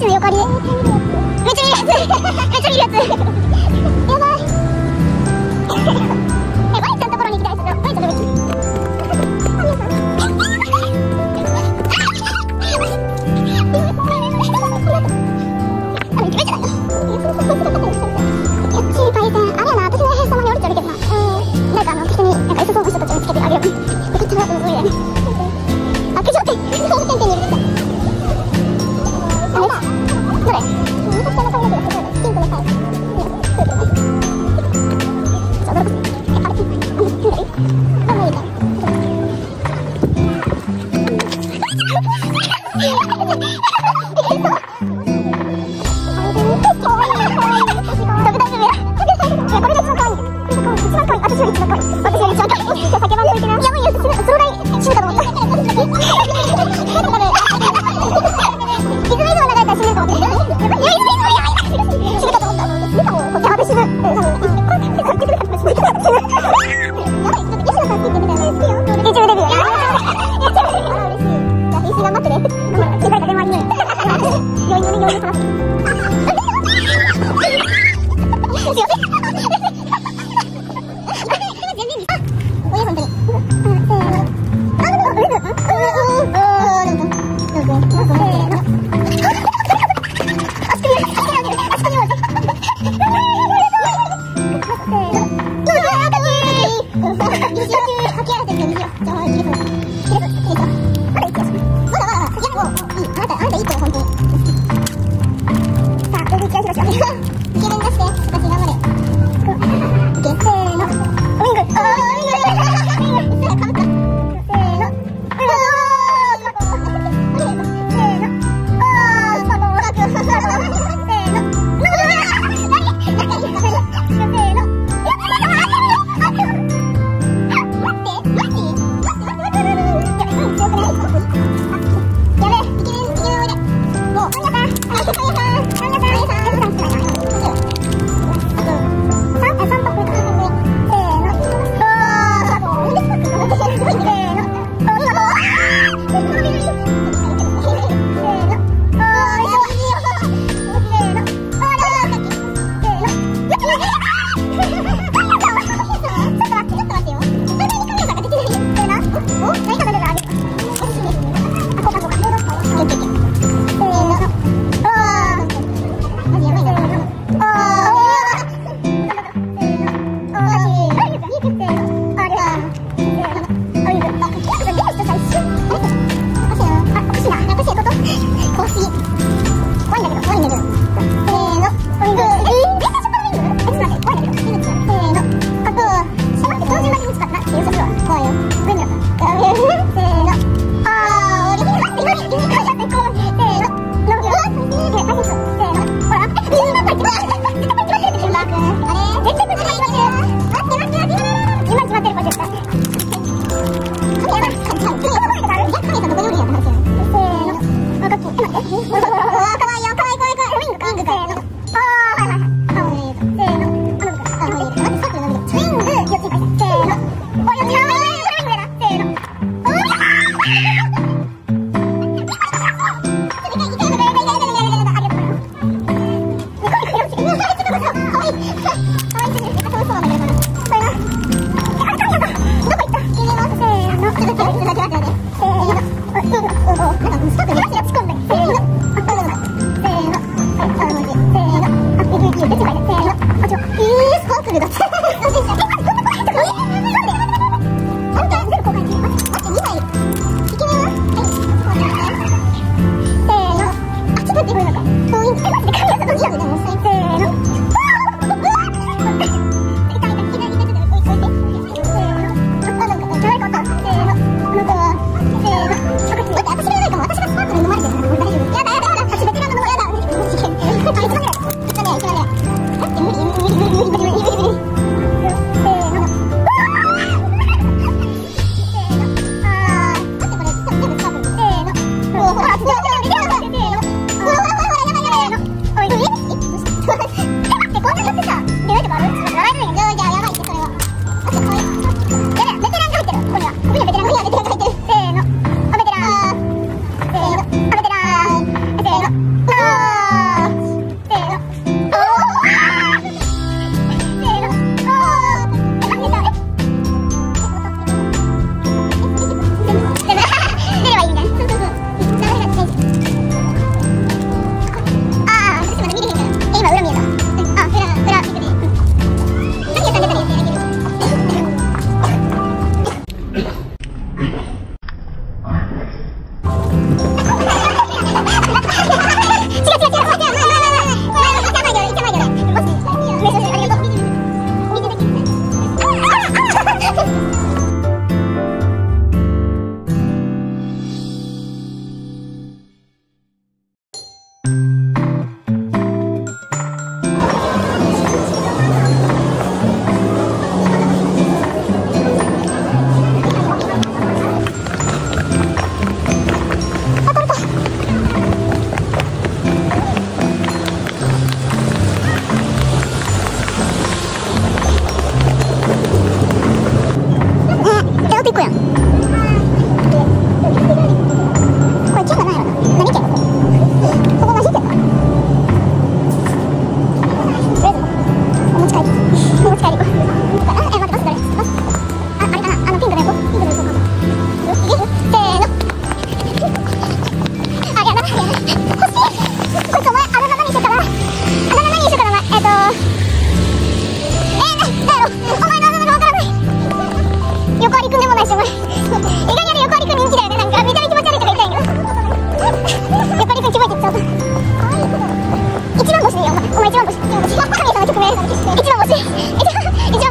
ちの横に。めっちゃ見るやつ。めっちゃ見るやつ。Ha ha ha! 番欲し。一番欲しい。一番